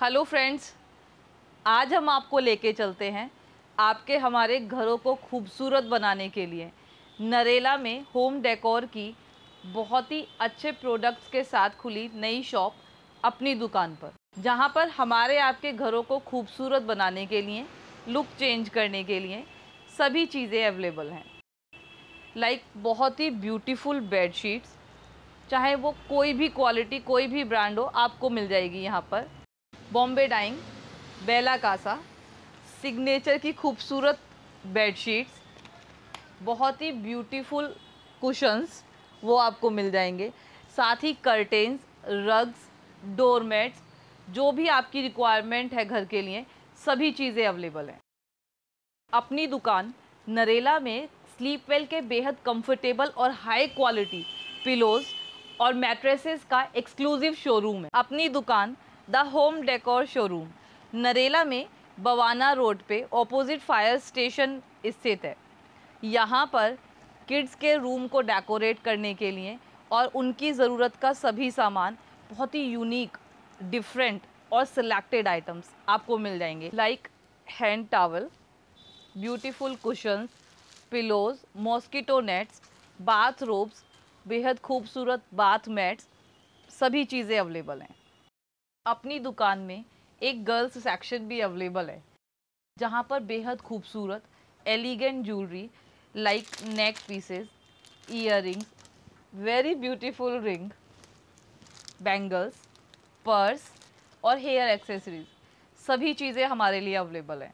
Hello friends आज हम आपको लेके चलते हैं आपके हमारे घरों को खूबसूरत बनाने के लिए। नरेला में होम डेकोर की बहुत ही अच्छे प्रोडक्ट्स के साथ खुली नई शॉप अपनी दुकान पर जहाँ पर हमारे आपके घरों को खूबसूरत बनाने के लिए लुक चेंज करने के लिए सभी चीज़ें अवेलेबल हैं। लाइक like, बहुत ही ब्यूटीफुल बेडशीट्स चाहे वो कोई भी क्वालिटी कोई भी ब्रांड हो आपको मिल जाएगी यहाँ पर। Bombay Dyeing, Bella Casa, signature की खूबसूरत बेडशीट्स, बहुत ही ब्यूटीफुल कुशंस वो आपको मिल जाएँगे। साथ ही कर्टेन्स, रग्स, डोरमेट्स, जो भी आपकी रिक्वायरमेंट है घर के लिए, सभी चीज़ें अवेलेबल हैं। अपनी दुकान नरेला में स्लीप वेल के बेहद कंफर्टेबल और हाई क्वालिटी पिलोज़ और मैट्रेसेस का एक्सक्लूसिव शोरूम है। अपनी दुकान the home decor showroom, Narela में बवाना रोड पे ऑपोजिट फायर स्टेशन स्थित है। यहाँ पर किड्स के रूम को डेकोरेट करने के लिए और उनकी ज़रूरत का सभी सामान, बहुत ही यूनिक डिफरेंट और सिलेक्टेड आइटम्स आपको मिल जाएँगे। Like hand towel beautiful cushions pillows mosquito nets bath robes बेहद खूबसूरत बाथ मैट्स सभी चीज़ें अवेलेबल हैं। अपनी दुकान में एक गर्ल्स सेक्शन भी अवेलेबल है, जहाँ पर बेहद खूबसूरत elegant jewellery like neck pieces ear very beautiful ring bangles purse और हेयर एक्सेसरीज सभी चीज़ें हमारे लिए अवेलेबल हैं।